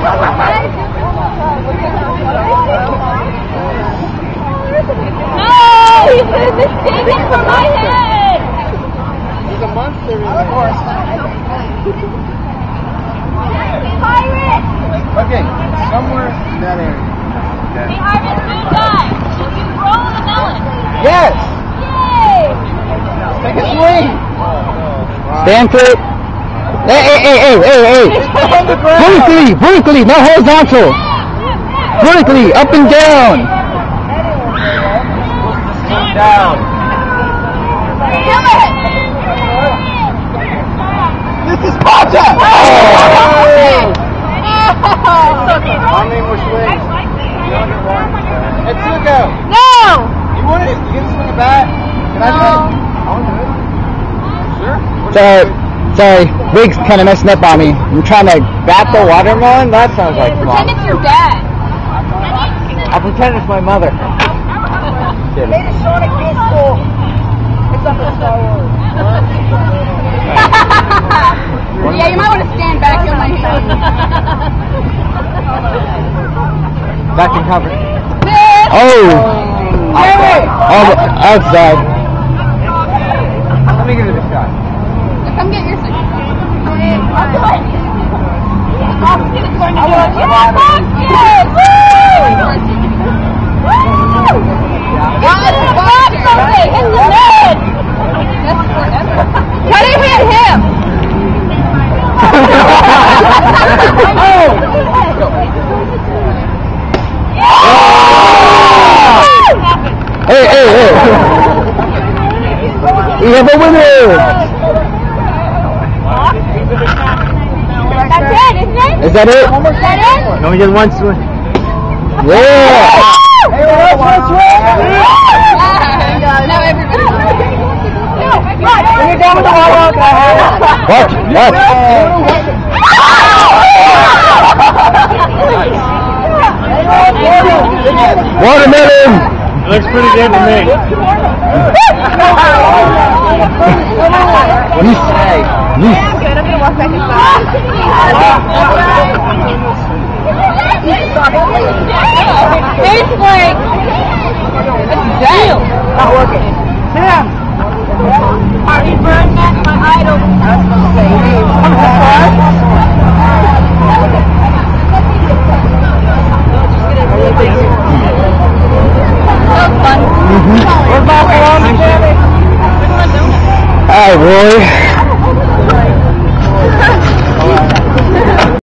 No! He's gonna mistake it for my head! There's a monster in there. Pirate! Okay, somewhere in that area. Hey, Ivan, good guy. Will you roll the melon? Yes! Yay! Take a swing! Stand for it. Hey, hey, hey, hey, hey, hey. On the ground! Vertically, vertically, not horizontal. Vertically, up and down. Down. Kill it! This is Pacha! Oh! How many more swings? Hey, Tsuko! No! You want it? You can swing a bat? Can I do it? I'll do it. Sure. Sorry, sorry. Rig's kind of messing up on me. I'm trying to bat the watermelon. That sounds like Pretend it's your dad. I'll pretend it's my mother. Kidding. Made a Sonic disco. It's up in Star Wars. yeah, you might want to stand back on my hand. Back in cover. Oh. Oh, outside. Let me give it a shot. Come get your thing. I'll do it. To do. Yeah, Woo! Woo! God, God, something! Hit the net! How do you hit him? Hey, hey, hey. We have a winner. That's it, isn't it? Is that it? Is that it? No, just one swing. Yeah. Hey, what else want to swing? Now everybody. No, When you're down with the water, can I have it? What? What? Watermelon. Looks pretty good to me. Yeast. Yeast. I'm back inside. It's like dead. Not working. Down. Harvey Birdman, my idol. I was supposed to say, hey, come on, That was fun. We're back on, right, Roy. 哈 哈